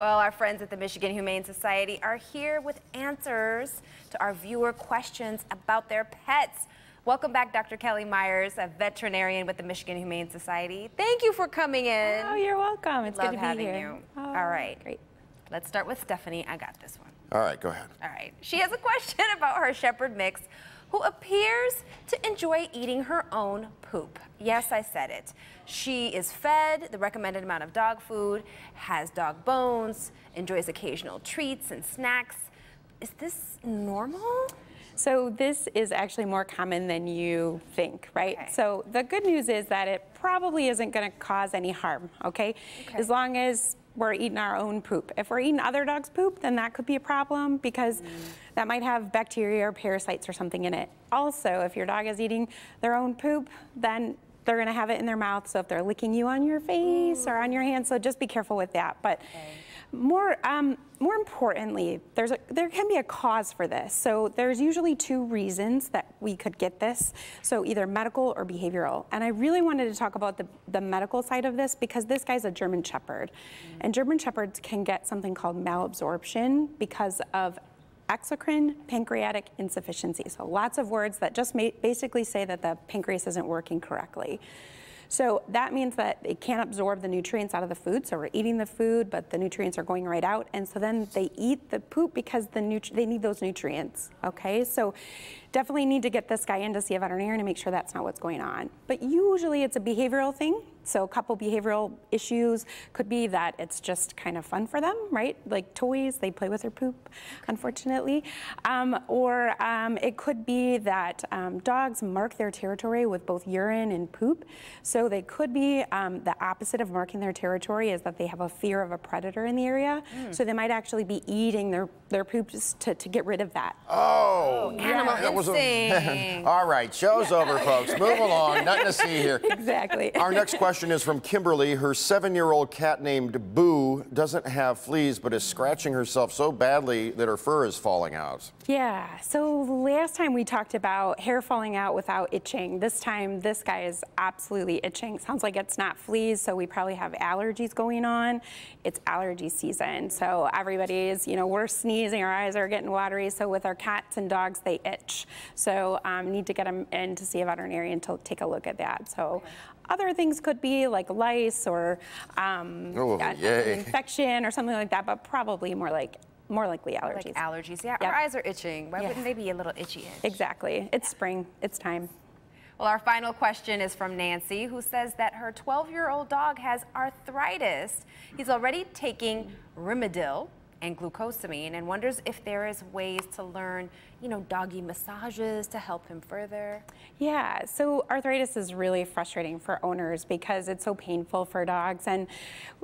Well, our friends at the Michigan Humane Society are here with answers to our viewer questions about their pets. Welcome back, Dr. Kelley Meyers, a veterinarian with the Michigan Humane Society. Thank you for coming in. Oh, you're welcome. It's Love good to be having here. you. Oh, All right. Great. Let's start with Stephanie. I got this one. All right, go ahead. All right. She has a question about her Shepherd mix who appears to enjoy eating her own poop. Yes, I said it. She is fed the recommended amount of dog food, has dog bones, enjoys occasional treats and snacks. Is this normal? So this is actually more common than you think, right? Okay. So the good news is that it probably isn't going to cause any harm, okay? Okay. As long as we're eating our own poop. If we're eating other dogs' poop, then that could be a problem because that might have bacteria or parasites or something in it. Also, if your dog is eating their own poop, then they're going to have it in their mouth. So if they're licking you on your face or on your hand, so just be careful with that. But more, um, more importantly, there's a, there can be a cause for this. So there's usually two reasons that we could get this. So either medical or behavioral. And I really wanted to talk about the, the medical side of this because this guy's a German Shepherd. And German Shepherds can get something called malabsorption because of exocrine pancreatic insufficiency. So lots of words that just basically say that the pancreas isn't working correctly. So that means that it can't absorb the nutrients out of the food. So we're eating the food, but the nutrients are going right out. And so then they eat the poop because the they need those nutrients. Okay, so definitely need to get this guy in to see a veterinarian to make sure that's not what's going on. But usually it's a behavioral thing. So a couple behavioral issues could be that it's just kind of fun for them, right? Like toys, they play with their poop, unfortunately. Um, or um, it could be that um, dogs mark their territory with both urine and poop. So they could be um, the opposite of marking their territory is that they have a fear of a predator in the area. So they might actually be eating their, their poops to, to get rid of that. Oh, Animal that was a- instinct. All right, show's over, folks. Move along. Nothing to see here. Exactly. Our next question is from Kimberly. Her seven-year-old cat named Boo doesn't have fleas, but is scratching herself so badly that her fur is falling out. Yeah, so last time we talked about hair falling out without itching. This time, this guy is absolutely itching. Sounds like it's not fleas, so we probably have allergies going on. It's allergy season, so everybody's, you know, we're sneezing, our eyes are getting watery. So with our cats and dogs, they itch. So um, need to get them in to see a veterinarian to take a look at that. So other things could be like lice or um, Oh, an- an infection or something like that, but probably more like more likely allergies. Like allergies. Yeah, Yep. our eyes are itching. Why Yeah. wouldn't they be a little itchy itch? Exactly. It's spring. It's time. Well, our final question is from Nancy, who says that her 12 year old dog has arthritis. He's already taking Rimadyl and glucosamine and wonders if there is ways to learn, you know, doggy massages to help him further. Yeah, so arthritis is really frustrating for owners because it's so painful for dogs. And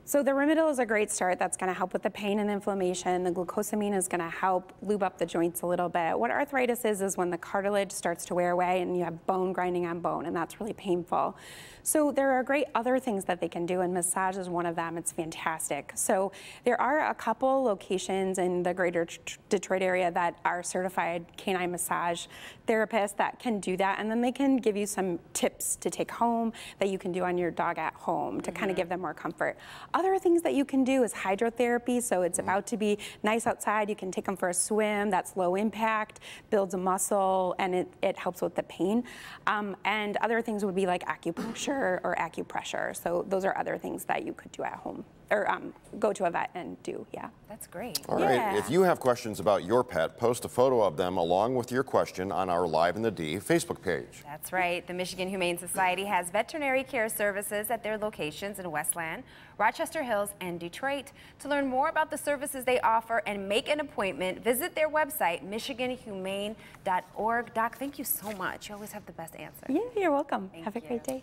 so the Rimadyl is a great start. That's going to help with the pain and inflammation. The glucosamine is going to help lube up the joints a little bit. What arthritis is, is when the cartilage starts to wear away and you have bone grinding on bone, and that's really painful. So there are great other things that they can do, and massage is one of them. It's fantastic. So there are a couple locations in the greater Detroit area that are certified canine massage therapists that can do that, and then they can give you some tips to take home that you can do on your dog at home to kind of give them more comfort. Other things that you can do is hydrotherapy. So it's about to be nice outside. You can take them for a swim. That's low impact, builds a muscle, and it, it helps with the pain. Um, and other things would be like acupuncture or acupressure. So those are other things that you could do at home or um, go to a vet and do. Yeah. That's great. All right. Yeah. If you have questions about your pet, post a photo of them along with your question on our Live in the D Facebook page. That's right. The Michigan Humane Society has veterinary care services at their locations in Westland, Rochester Hills, and Detroit. To learn more about the services they offer and make an appointment, visit their website, michiganhumane.org. Doc, thank you so much. You always have the best answer. Yeah, you're welcome. Thank have a great day.